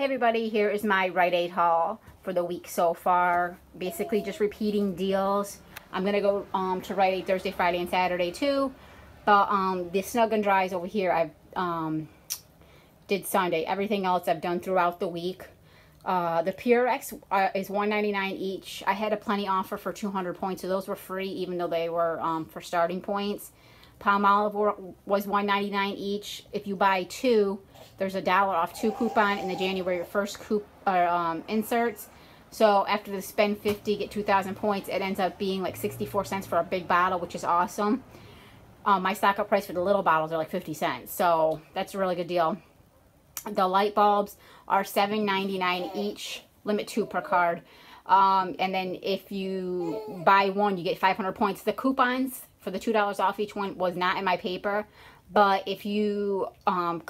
Hey everybody, here is my Rite Aid haul for the week so far. Basically just repeating deals. I'm going to go um, to Rite Aid Thursday, Friday, and Saturday too. But um, the Snug and Dries over here, I um, did Sunday. Everything else I've done throughout the week. Uh, the Purex uh, is $1.99 each. I had a Plenti offer for 200 points, so those were free even though they were um, for starting points. Palmolive was $1.99 each. If you buy two, there's a dollar off two coupon in the January 1st coup, uh, um, inserts. So after the spend 50, get 2,000 points, it ends up being like 64 cents for a big bottle, which is awesome. Um, my stock up price for the little bottles are like 50 cents. So that's a really good deal. The light bulbs are $7.99 each, limit two per card. Um, and then if you buy one, you get 500 points. The coupons for the $2 off each one was not in my paper. But if you um,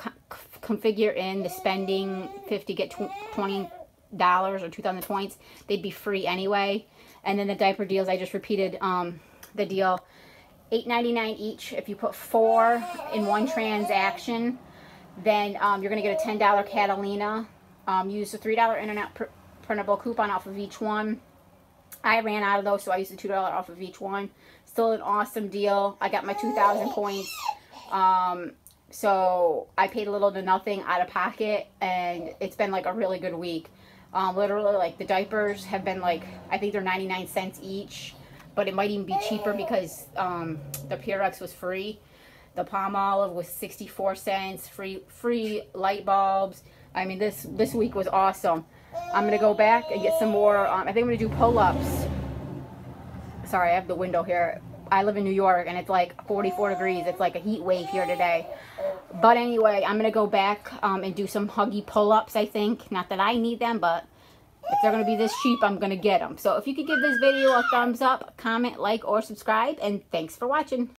configure in the spending 50 get $20 or 2,000 points, they'd be free anyway. And then the diaper deals, I just repeated um, the deal. $8.99 each. If you put four in one transaction, then um, you're going to get a $10 Catalina. Um, use the $3 internet printable coupon off of each one. I ran out of those, so I used the $2 off of each one. Still an awesome deal. I got my 2,000 points. Um, so I paid a little to nothing out of pocket, and it's been like a really good week. Um, literally, like the diapers have been like, I think they're 99 cents each, but it might even be cheaper because um, the Purex was free. The Palmolive was 64 cents, free free light bulbs. I mean, this, this week was awesome. I'm to go back and get some more. Um, I think I'm to do pull-ups. Sorry, I have the window here. I live in New York and it's like 44 degrees. It's like a heat wave here today. But anyway, I'm to go back um, and do some huggy pull-ups, I think. Not that I need them, but if they're to be this cheap, I'm to get them. So if you could give this video a thumbs up, comment, like, or subscribe. And thanks for watching.